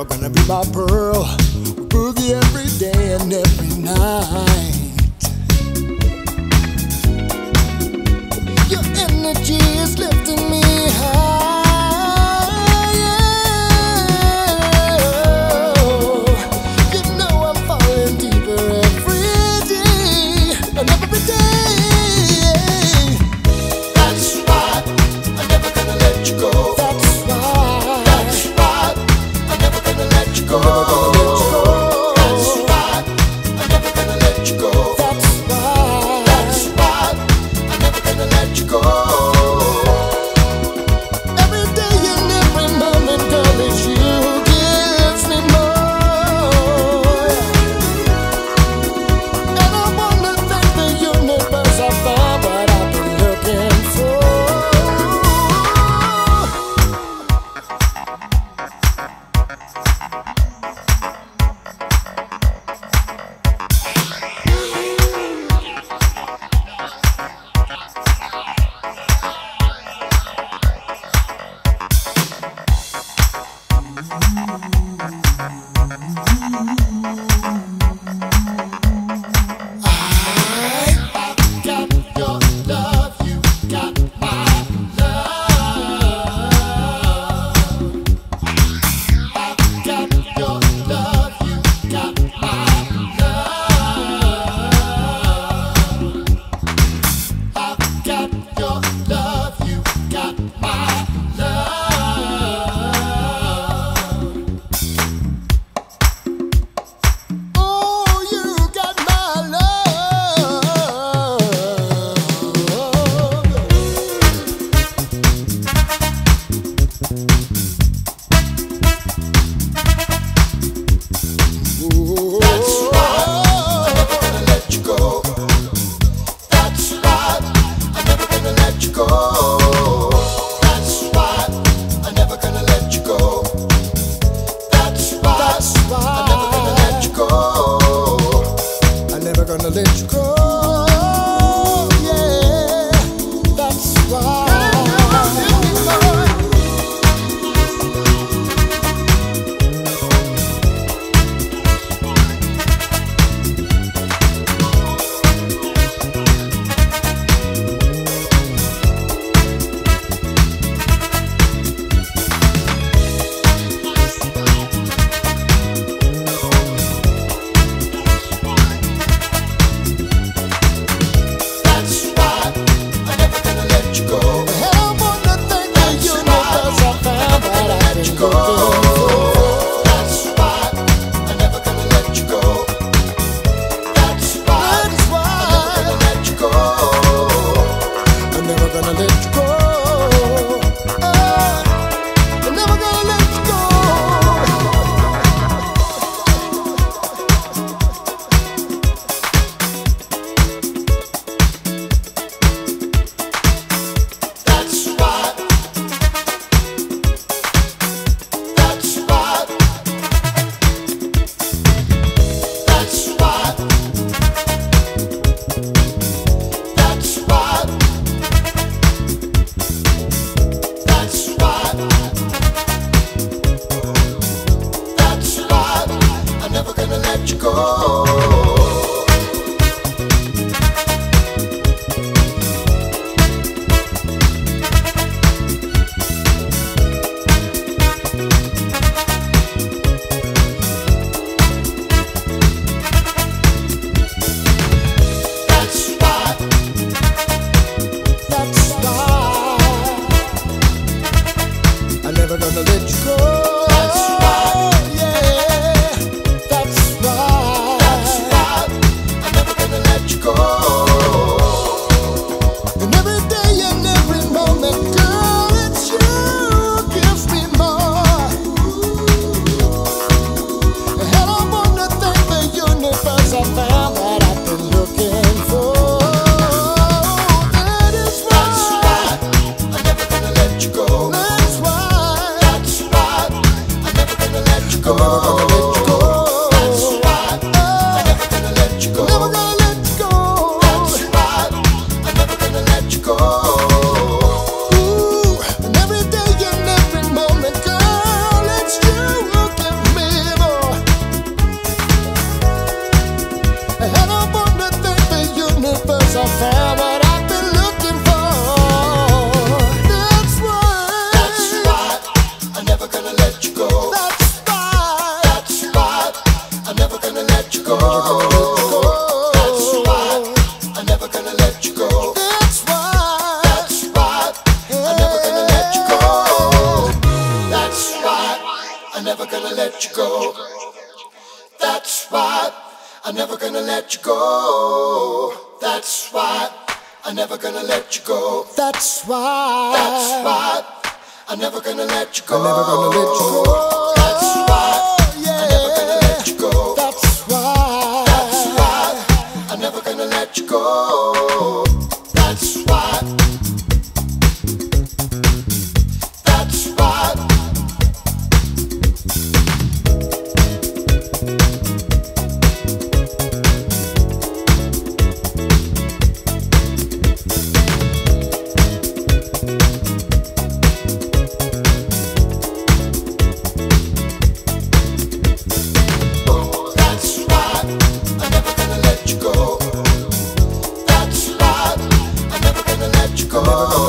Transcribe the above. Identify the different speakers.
Speaker 1: never gonna be my pearl. We boogie every day and every night. Your energy is lifted. wall. I'm never gonna let you go. That's why I'm never gonna let you go. That's why I'm never gonna let you go.
Speaker 2: That's why.
Speaker 1: That's why I'm never gonna let you go.
Speaker 2: I'm never gonna let you go.
Speaker 1: That's never know.